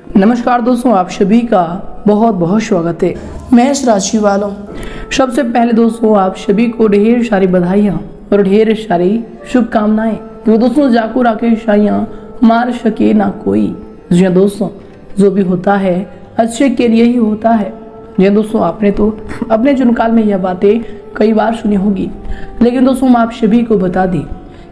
नमस्कार दोस्तों, आप सभी का बहुत बहुत स्वागत है। मेष राशि वालों सबसे पहले दोस्तों, आप सभी को ढेर सारी बधाइयाँ और ढेर सारी शुभकामनाएँ। कि दोस्तों, जाको राकेश शाइयाँ मार सके ना कोई। जी हाँ दोस्तों, जो भी होता है, अच्छे के लिए ही होता है। जी हाँ दोस्तों, आपने तो अपने जुनकाल में यह बातें कई बार सुनी होगी। लेकिन दोस्तों आप सभी को बता दें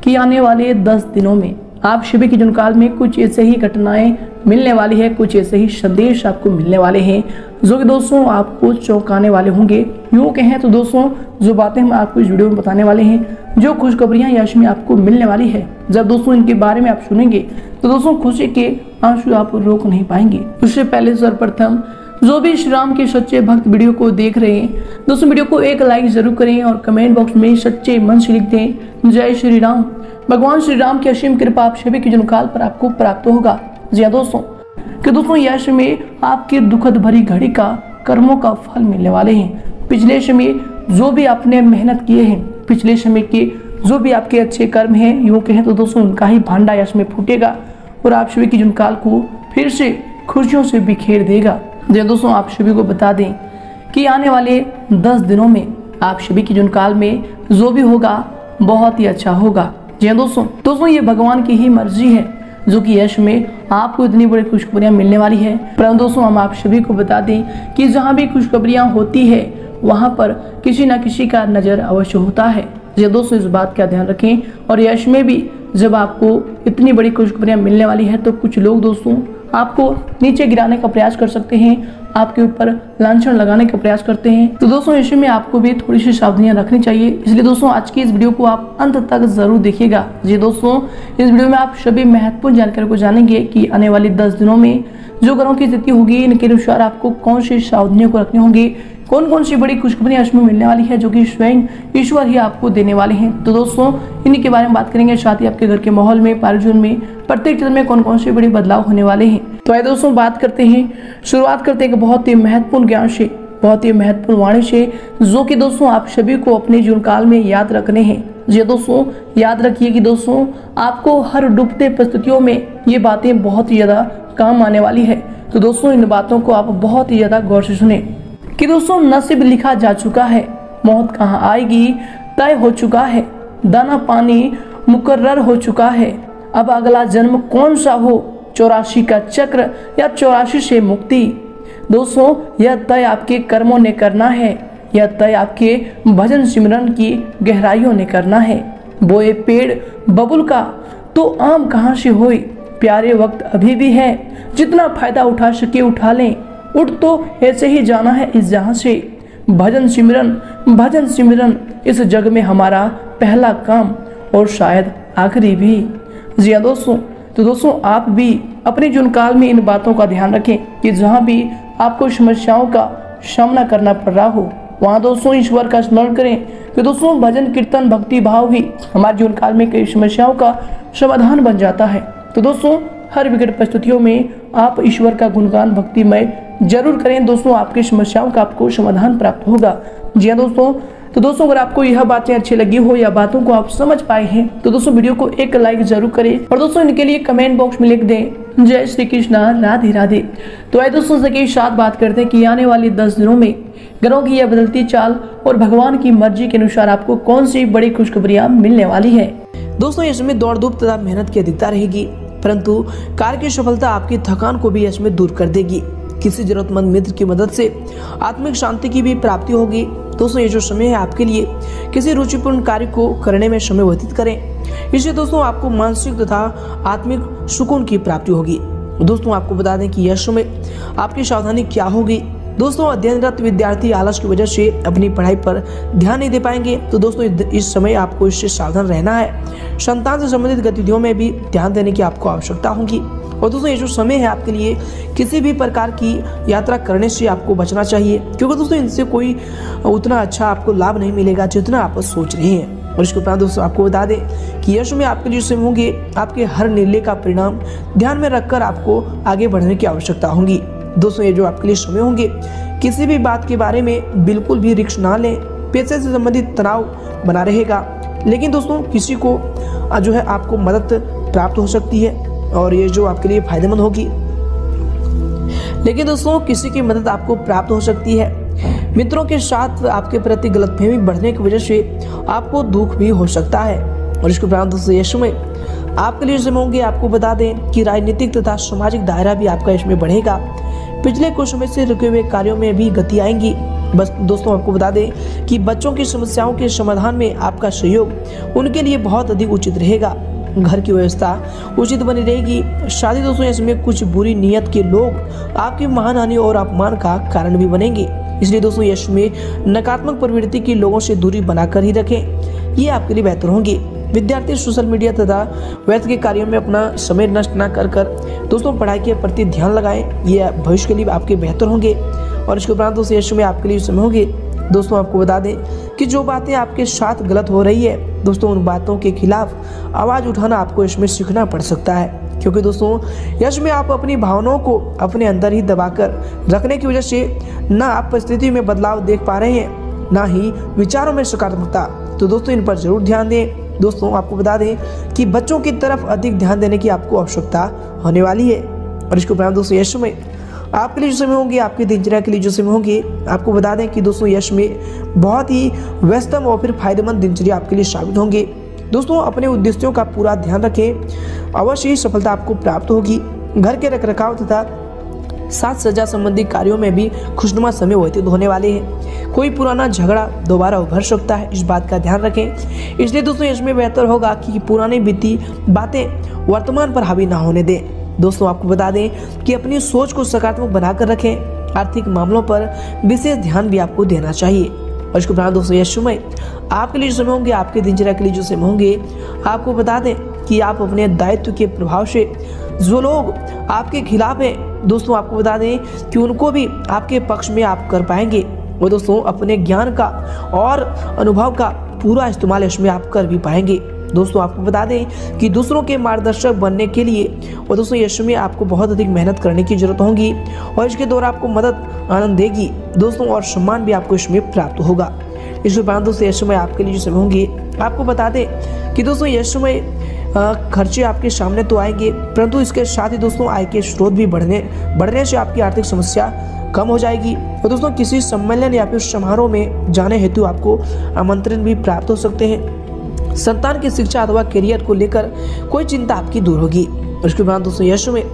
कि आने वाले दस दिनों में आप शिविर के जुनकाल में कुछ ऐसे ही घटनाएँ मिलने वाली है, कुछ ऐसे ही संदेश आपको मिलने वाले हैं। जो कि दोस्तों आपको चौंकाने वाले होंगे। यूँ कहें तो दोस्तों, जो बातें हम आपको इस वीडियो में बताने वाले हैं, जो खुशखबरियाँ यश में आपको मिलने वाली है, जब दोस्तों इनके बारे में आप सुनेंगे तो दोस्तों खुशी के आँसू आप रोक नहीं पाएँगे। उससे पहले सर्वप्रथम, जो भी श्री राम के सच्चे भक्त वीडियो को देख रहे हैं, दोस्तों वीडियो को एक लाइक ज़रूर करें और कमेंट बॉक्स में सच्चे मन से लिख दें। जय श्री राम। भगवान श्री राम की असीम कृपा आप सभी के जुनकाल पर आपको प्राप्त होगा। जी हाँ दोस्तों, कि दोस्तों यश में आपकी दुखद भरी घड़ी का, कर्मों का फल मिलने वाले हैं। पिछले समय जो भी आपने मेहनत किए हैं, पिछले समय के जो भी आपके अच्छे कर्म हैं, यूँ कहें तो दोस्तों, उनका ही भांडा यश में फूटेगा और आप सभी की जुनकाल को फिर से खुशियों से बिखेर देगा। जी दोस्तों, आप सभी को बता दें कि आने वाले दस दिनों में आप सभी की जुनकाल में जो भी होगा, बहुत ही अच्छा होगा। जी हाँ दोस्तों दोस्तों, ये भगवान की ही मर्ज़ी है, जो कि यश में आपको इतनी बड़ी खुशखबरियाँ मिलने वाली है। परंतु दोस्तों, हम आप सभी को बता दें कि जहाँ भी खुशखबरियाँ होती है, वहाँ पर किसी न किसी का नज़र अवश्य होता है। जी हाँ दोस्तों, इस बात का ध्यान रखें, और यश में भी जब आपको इतनी बड़ी खुशखबरियाँ मिलने वाली है तो कुछ लोग, दोस्तों आपको नीचे गिराने का प्रयास कर सकते हैं, आपके ऊपर लाछन लगाने का प्रयास करते हैं। तो दोस्तों ऐसे में आपको भी थोड़ी सी सावधानियाँ रखनी चाहिए। इसलिए दोस्तों, आज की इस वीडियो को आप अंत तक ज़रूर देखिएगा। जी दोस्तों, इस वीडियो में आप सभी महत्वपूर्ण जानकारी को जानेंगे कि आने वाले दस दिनों में जो ग्रहों की स्थिति होगी, इनके अनुसार आपको कौन सी सावधानियों को रखनी होगी कौन कौन सी बड़ी खुशखबरियाँ इसमें मिलने वाली है, जो कि स्वयं ईश्वर ही आपको देने वाले हैं। तो दोस्तों, इन्हीं के बारे में बात करेंगे, साथ ही आपके घर के माहौल में, पारिजन में प्रत्येक क्षेत्र में कौन कौन से बड़े बदलाव होने वाले हैं? तो आइए दोस्तों, बात करते हैं। शुरुआत करते हैं बहुत ही महत्वपूर्ण ज्ञान से, बहुत ही महत्वपूर्ण वाणी से, जो कि दोस्तों आप सभी को अपने जीवन काल में याद रखने हैं। जी दोस्तों, याद रखिए कि दोस्तों, आपको हर डूबते परिस्थितियों में ये बातें बहुत ही ज़्यादा काम आने वाली है। तो दोस्तों, इन बातों को आप बहुत ही ज़्यादा गौर से सुने। कि दोस्तों, नसीब लिखा जा चुका है, मौत कहाँ आएगी, तय हो चुका है, दाना पानी मुकर्र हो चुका है अब अगला जन्म कौन सा हो? चौरासी का चक्र या चौरासी से मुक्ति? दोस्तों, यह तय आपके कर्मों ने करना है। यह तय आपके भजन सिमरन की गहराइयों ने करना है। बोए पेड़, बबुल का तो आम कहाँ से हो प्यारे वक्त अभी भी है। जितना फ़ायदा उठा सके उठा लें। उठ तो ऐसे ही जाना है इस जहाँ से। भजन सिमरन भजन सिमरन, इस जग में हमारा पहला काम और शायद आखिरी भी। जी हाँ दोस्तों तो दोस्तों, आप भी अपने जुन काल में इन बातों का ध्यान रखें कि जहाँ भी आपको समस्याओं का सामना करना पड़ रहा हो, वहाँ दोस्तों ईश्वर का स्मरण करें। कि दोस्तों, भजन, कीर्तन, भक्ति भाव ही हमारे जीवन काल में कई समस्याओं का समाधान बन जाता है। तो दोस्तों, हर विकट परिस्थितियों में आप ईश्वर का गुणगान, भक्तिमय ज़रूर करें। दोस्तों, आपकी समस्याओं का आपको समाधान प्राप्त होगा। जी हाँ दोस्तों तो दोस्तों, अगर आपको यह बातें अच्छी लगी हो या बातों को आप समझ पाए हैं तो दोस्तों, वीडियो को एक लाइक ज़रूर करें। और दोस्तों, इनके लिए कमेंट बॉक्स में लिख दें, जय श्री कृष्णा, राधे राधे। तो आए दोस्तों से साथ बात करते हैं कि आने वाली दस दिनों में ग्रहों की यह बदलती चाल और भगवान की मर्ज़ी के अनुसार आपको कौन सी बड़ी खुशखबरियाँ मिलने वाली है। दोस्तों इसमें दौड़ धूप तथा मेहनत की अधिकता रहेगी, परंतु कार्य की सफलता आपकी थकान को भी इसमें दूर कर देगी। किसी जरूरतमंद मित्र की मदद से आत्मिक शांति की भी प्राप्ति होगी। दोस्तों, ये जो समय है आपके लिए, किसी रुचिपूर्ण कार्य को करने में समय व्यतीत करें। इससे दोस्तों, आपको मानसिक तथा आत्मिक सुकून की प्राप्ति होगी। दोस्तों, आपको बता दें कि यह समय आपकी सावधानी क्या होगी। दोस्तों, अध्ययनरत विद्यार्थी आलस की वजह से अपनी पढ़ाई पर ध्यान नहीं दे पाएँगे। तो दोस्तों इस समय आपको इससे सावधान रहना है। संतान से संबंधित गतिविधियों में भी ध्यान देने की आपको आवश्यकता होगी। और दोस्तों, ये जो समय है आपके लिए, किसी भी प्रकार की यात्रा करने से आपको बचना चाहिए, क्योंकि दोस्तों, इनसे कोई उतना अच्छा आपको लाभ नहीं मिलेगा जितना आप सोच रहे हैं। और इसके उपरांत दोस्तों, आपको बता दें कि यश में आपके लिए समय होंगे, आपके हर निर्णय का परिणाम ध्यान में रखकर आपको आगे बढ़ने की आवश्यकता होगी। दोस्तों, ये जो आपके लिए समय होंगे, किसी भी बात के बारे में बिल्कुल भी रिक्श ना लें पैसे से संबंधित तनाव बना रहेगा। लेकिन दोस्तों, किसी को जो है, आपको मदद प्राप्त हो सकती है। और ये जो आपके लिए फ़ायदेमंद होगी। लेकिन दोस्तों, किसी की मदद आपको प्राप्त हो सकती है। मित्रों के साथ आपके प्रति गलतफहमी बढ़ने की वजह से आपको दुख भी हो सकता है। और इसके उपरांत दोस्तों, यशु में आपके लिए समय होंगे, आपको बता दें कि राजनीतिक तथा सामाजिक दायरा भी आपका इसमें बढ़ेगा। पिछले कुछ समय से रुके हुए कार्यों में भी गति आएँगी। बस दोस्तों, आपको बता दें कि बच्चों की समस्याओं के समाधान में आपका सहयोग उनके लिए बहुत अधिक उचित रहेगा। घर की व्यवस्था उचित बनी रहेगी। शादी दोस्तों इसमें कुछ बुरी नीयत के लोग आपकी महानहानि और अपमान का कारण भी बनेंगे। इसलिए दोस्तों, यश में नकारात्मक प्रवृत्ति के लोगों से दूरी बनाकर ही रखें। ये आपके लिए बेहतर होंगे। विद्यार्थी सोशल मीडिया तथा व्यर्थ के कार्यों में अपना समय नष्ट न कर कर दोस्तों, पढ़ाई के प्रति ध्यान लगाएँ। ये भविष्य के लिए आपके बेहतर होंगे। और इसके उपरांत दोस्तों, यश में आपके लिए समय होंगे। दोस्तों, आपको बता दें कि जो बातें आपके साथ गलत हो रही है, दोस्तों, उन बातों के खिलाफ आवाज़ उठाना आपको इसमें सीखना पड़ सकता है। क्योंकि दोस्तों, यश में आप अपनी भावनाओं को अपने अंदर ही दबाकर रखने की वजह से न आप परिस्थिति में बदलाव देख पा रहे हैं, ना ही विचारों में सकारात्मकता। तो दोस्तों, इन पर ज़रूर ध्यान दें। दोस्तों, आपको बता दें कि बच्चों की तरफ़ अधिक ध्यान देने की आपको आवश्यकता होने वाली है। और इसके उपरांत दोस्तों, यश में आपके लिए जो समय होंगे, आपकी दिनचर्या के लिए जो समय होंगे, आपको बता दें कि दोस्तों यश में बहुत ही व्यस्तम और फिर फ़ायदेमंद दिनचर्या आपके लिए साबित होंगे। दोस्तों, अपने उद्देश्यों का पूरा ध्यान रखें। अवश्य ही सफलता आपको प्राप्त होगी। घर के रखरखाव तथा साथ सजा संबंधी कार्यों में भी खुशनुमा समय व्यतीत होने वाले हैं। कोई पुराना झगड़ा दोबारा उभर सकता है, इस बात का ध्यान रखें। इसलिए दोस्तों इसमें बेहतर होगा कि पुरानी बीती बातें वर्तमान पर हावी ना होने दें। दोस्तों, आपको बता दें कि अपनी सोच को सकारात्मक बनाकर रखें। आर्थिक मामलों पर विशेष ध्यान भी आपको देना चाहिए। और इसके उपरांत दोस्तों, यह समय आपके लिए जो समय होंगे, आपके दिनचर्या के लिए जो समय होंगे, आपको बता दें कि आप अपने दायित्व के प्रभाव से जो लोग आपके खिलाफ हैं, दोस्तों, आपको बता दें कि उनको भी आपके पक्ष में आप कर पाएँगे। और दोस्तों, अपने ज्ञान का और अनुभव का पूरा इस्तेमाल इसमें आप कर भी पाएँगे। दोस्तों, आपको बता दें कि दूसरों के मार्गदर्शक बनने के लिए और दोस्तों, यश में आपको बहुत अधिक मेहनत करने की ज़रूरत होगी और इसके दौरान आपको मदद, आनंद देगी। दोस्तों, और सम्मान भी आपको इसमें प्राप्त होगा। इस उपरांत दोस्तों यश में आपके लिए जो समय होंगी, आपको बता दें कि दोस्तों, यश में खर्चे आपके सामने तो आएँगे, परंतु इसके साथ ही दोस्तों, आय के स्रोत भी बढ़ने बढ़ने से आपकी आर्थिक समस्या कम हो जाएगी। तो दोस्तों, किसी सम्मेलन या फिर समारोह में जाने हेतु आपको आमंत्रण भी प्राप्त हो सकते हैं। संतान की शिक्षा अथवा करियर को लेकर कोई चिंता आपकी दूर होगी। उसके बाद दोस्तों यश में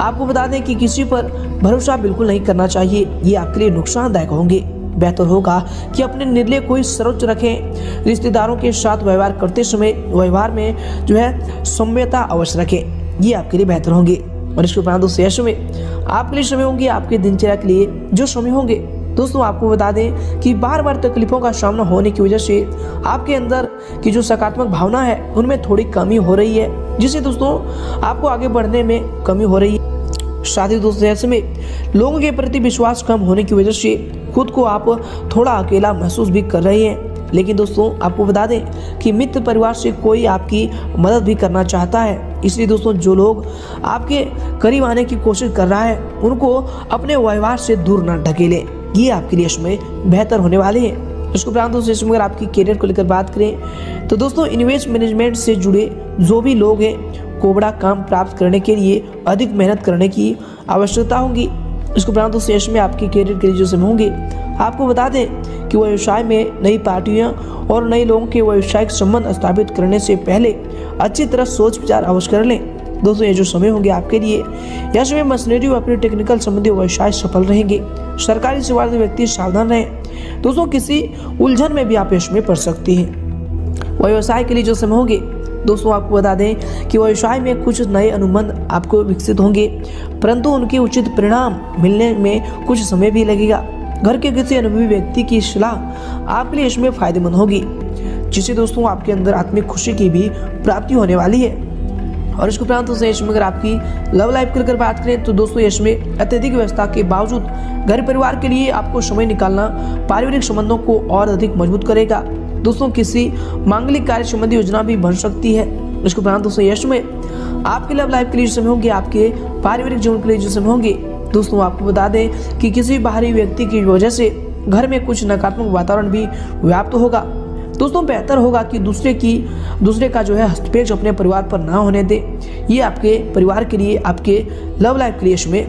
आपको बता दें कि किसी पर भरोसा बिल्कुल नहीं करना चाहिए। ये आपके लिए नुकसानदायक होंगे। बेहतर होगा कि अपने निर्णय को ही सर्वोच्च रखें। रिश्तेदारों के साथ व्यवहार करते समय व्यवहार में जो है सौम्यता अवश्य रखें। ये आपके लिए बेहतर होंगे। और इसके उपरांत दोस्तों यश में आपके लिए समय होंगे, आपके दिनचर्या के लिए जो समय होंगे। दोस्तों, आपको बता दें कि बार बार तकलीफों का सामना होने की वजह से आपके अंदर की जो सकारात्मक भावना है, उनमें थोड़ी कमी हो रही है, जिससे दोस्तों, आपको आगे बढ़ने में कमी हो रही है। साथ ही दोस्तों, ऐसे में लोगों के प्रति विश्वास कम होने की वजह से खुद को आप थोड़ा अकेला महसूस भी कर रहे हैं। लेकिन दोस्तों, आपको बता दें कि मित्र परिवार से कोई आपकी मदद भी करना चाहता है। इसलिए दोस्तों, जो लोग आपके करीब आने की कोशिश कर रहा है, उनको अपने व्यवहार से दूर न ढकेलें। ये आपके लिए इसमें बेहतर होने वाले हैं। इसके उपरांत दोस्तों, इसमें अगर आपकी करियर को लेकर बात करें तो दोस्तों इन्वेस्ट मैनेजमेंट से जुड़े जो भी लोग हैं, को बड़ा काम प्राप्त करने के लिए, अधिक मेहनत करने की आवश्यकता होगी। इसके उपरांत उस यश में आपके करियर के लिए जो समय होंगे, आपको बता दें कि व्यवसाय में नई पार्टियाँ और नए लोगों के व्यवसायिक संबंध स्थापित करने से पहले अच्छी तरह सोच विचार अवश्य कर लें। दोस्तों, ये जो समय होंगे आपके लिए यह समय मशीनरी और अपने टेक्निकल संबंधी व्यवसाय सफल रहेंगे। सरकारी सेवा व्यक्ति सावधान रहें। दोस्तों, किसी उलझन में भी आप इसमें पड़ सकती हैं। व्यवसाय के लिए जो समय होंगे, दोस्तों, आपको बता दें कि व्यवसाय में कुछ नए अनुबंध आपको विकसित होंगे, परंतु उनके उचित परिणाम मिलने में कुछ समय भी लगेगा। घर के किसी अनुभवी व्यक्ति की सलाह आपके लिए इसमें फ़ायदेमंद होगी, जिससे दोस्तों, आपके अंदर आत्मिक खुशी की भी प्राप्ति होने वाली है। और इसके उपरांत दोस्तों यश में अगर आपकी लव लाइफ कर बात करें तो दोस्तों यश में अत्यधिक व्यवस्था के बावजूद घर परिवार के लिए आपको समय निकालना पारिवारिक संबंधों को और अधिक मज़बूत करेगा। दोस्तों, किसी मांगलिक कार्य संबंधी योजना भी बन सकती है। इसके उपरांत दोस्तों यश में आपके लव लाइफ के लिए जो समय होंगे, आपके पारिवारिक जीवन के लिए जो समय होंगे, दोस्तों आपको बता दें कि किसी बाहरी व्यक्ति की वजह से घर में कुछ नकारात्मक वातावरण भी व्याप्त होगा। दोस्तों, बेहतर होगा कि दूसरे की, दूसरे का जो है हस्तक्षेप अपने परिवार पर ना होने दें। ये आपके परिवार के लिए, आपके लव लाइफ क्रिएशन इसमें